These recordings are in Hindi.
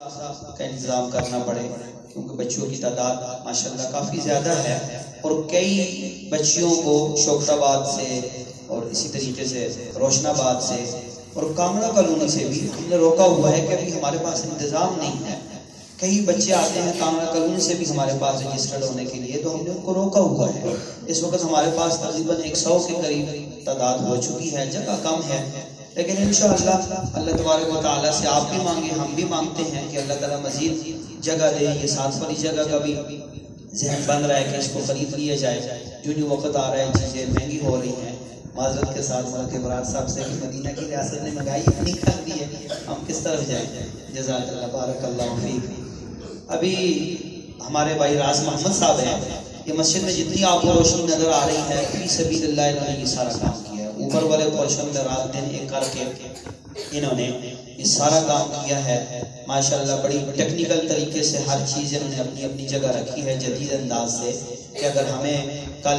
का इंतज़ाम करना पड़े, क्योंकि बच्चों की तादाद माशाल्लाह काफ़ी ज़्यादा है और कई बच्चियों को शोकताबाद से और इसी तरीके से, रोशनाबाद से और कामरा कॉलोनी से भी हमने रोका हुआ है कि अभी हमारे पास इंतज़ाम नहीं है। कई बच्चे आते हैं कामरा कॉलोनी से भी हमारे पास रजिस्टर्ड होने के लिए तो हमने उनको रोका हुआ है। इस वक्त हमारे पास तकरीबन एक सौ के करीब तादाद हो चुकी है, जगह कम है। लेकिन इन अल्लाह तबारक ताली से आप भी मांगे, हम भी मांगते हैं कि अल्लाह ताला मजीद जगह दे, ये साथ वाली जगह का भी जहन बन रहा है कि इसको खरीद लिया जाए। जो नहीं वक्त आ रहा है, चीज़ें महँगी हो रही हैं। माजरत के साथ मलक इमरान साहब से मदीना की रियासत ने महँगाई इतनी कर दी है, हम किस तरफ़ जाए? जजाक बारक अभी हमारे भाई राज मोहम्मद साहब हैं, ये मस्जिद में जितनी आपको रोशनी नज़र आ रही है, फ़ी सभी इन्होंने ये सारा काम किया। ऊपर वाले पोर्शन में रात दिन एक करके। इन्होंने ये सारा काम किया है। माशाल्लाह, बड़ी टेक्निकल तरीके से हर चीज़ इन्होंने अपनी अपनी जगह रखी है, जदीद अंदाज से कि अगर हमें कल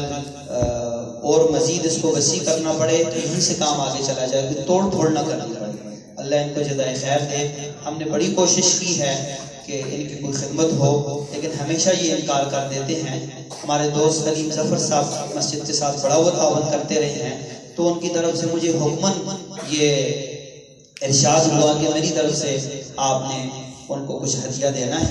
और मज़ीद इसको वसी करना पड़े तो यहीं से काम आगे चला जाए तो तोड़ फोड़ ना करनी पड़े। अल्लाह इनको जदाय खैर दे। हमने बड़ी कोशिश की है कि इनकी कोई खिदमत हो, लेकिन हमेशा ये इनकार कर देते हैं। हमारे दोस्त सलीम ज़फ़र साहब मस्जिद के साथ बड़ा हुआ करते रहे हैं। तो उनकी तरफ़ से मुझे हुक्मन, ये इरशाद हुआ कि मेरी तरफ़ से आपने उनको कुछ हदिया देना है।